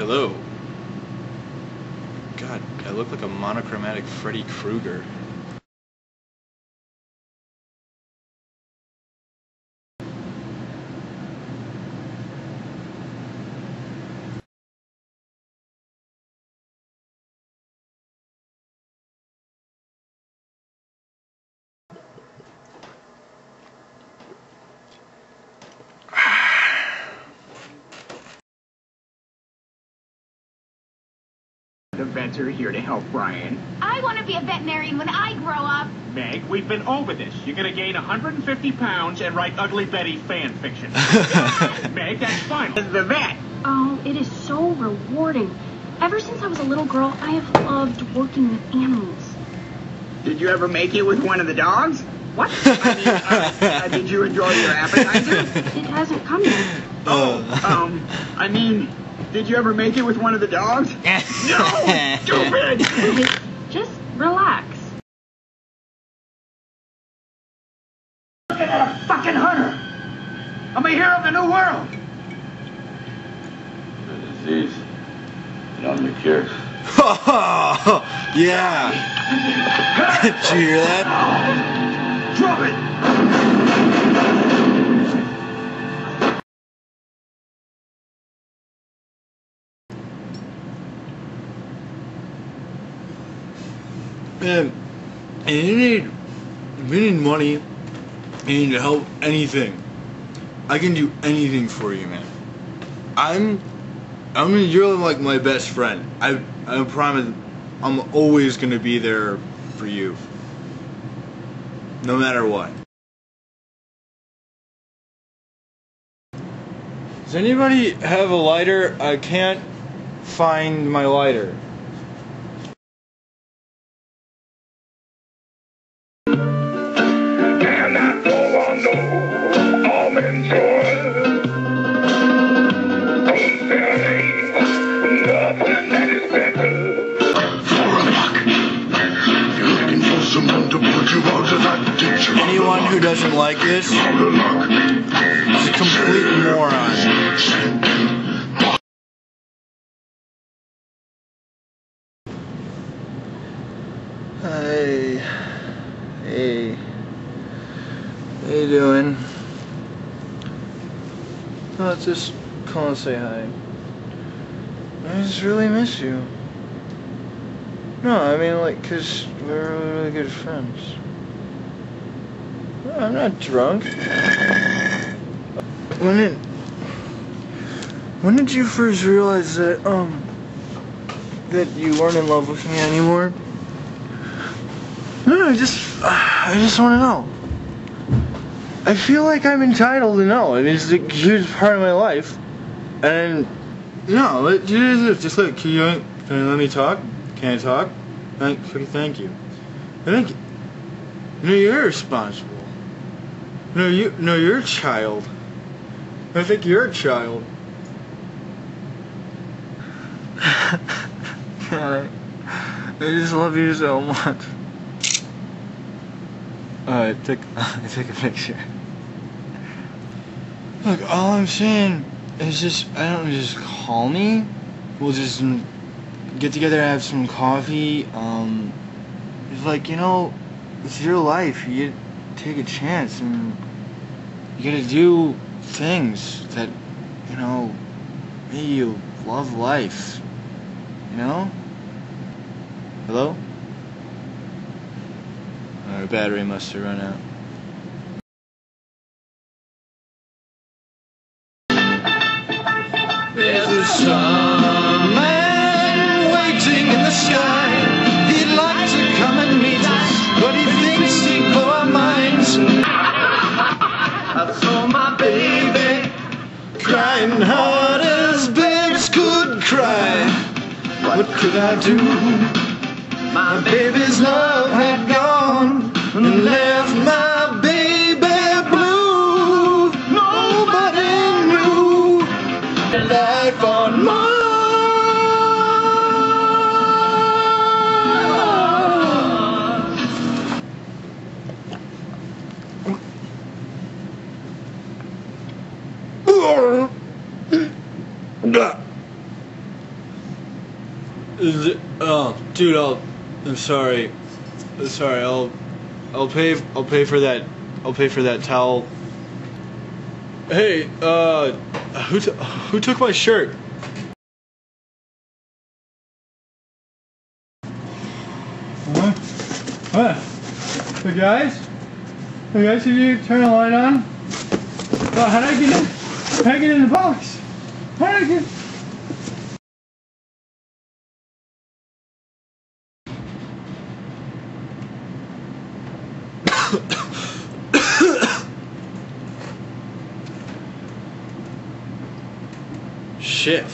Hello. God, I look like a monochromatic Freddy Krueger. The vets are here to help Brian. I want to be a veterinarian when I grow up. Meg, we've been over this. You're gonna gain 150 pounds and write Ugly Betty fan fiction. Meg, that's fine. The vet. Oh, it is so rewarding. Ever since I was a little girl, I have loved working with animals. Did you ever make it with one of the dogs? What? I mean, uh, uh, did you enjoy your appetizer? It hasn't come yet. Oh, um, I mean, did you ever make it with one of the dogs? no, stupid. Hey, just relax. Looking at a fucking hunter. I'm a hero of the new world. The disease. And I'm the cure. yeah. Did you hear that? Drop it. Man, and you need, you need money, you need to help, anything. I can do anything for you, man. I'm, I mean, you're like my best friend. I, I promise, I'm always gonna be there for you. No matter what. Does anybody have a lighter? I can't find my lighter. Anyone who doesn't like this is a complete moron. Hey, hey, how you doing? Oh, just call and say hi. I just really miss you. No, I mean like, cause we're really, good friends. I'm not drunk. When did, when did you first realize that, um, that you weren't in love with me anymore? No, I just, I just want to know. I feel like I'm entitled to know. I mean, it's a huge part of my life. And, no, just, just can you, can you let me talk? Can I talk? Thank, you, thank you. I think, no, you're responsible. No, you, no, you're a child. I think you're a child. I, just love you so much. I took I took a picture. Look, all I'm saying is just I don't just call me. We'll just get together, have some coffee. Um, it's like you know, it's your life. You take a chance and you gotta do things that you know make you love life. You know? Hello? Our battery must have run out. Cry. What could I do? My baby's love had gone and left my baby blue. Nobody knew the life on Mars. It, oh, dude, I'll. I'm sorry. I'm sorry. I'll. I'll pay. I'll pay for that. I'll pay for that towel. Hey, uh, who t- who took my shirt? What? What? Hey guys? Hey guys, did you turn the light on? Oh, how did I get in? How did I get in the box? How did I get? Shit.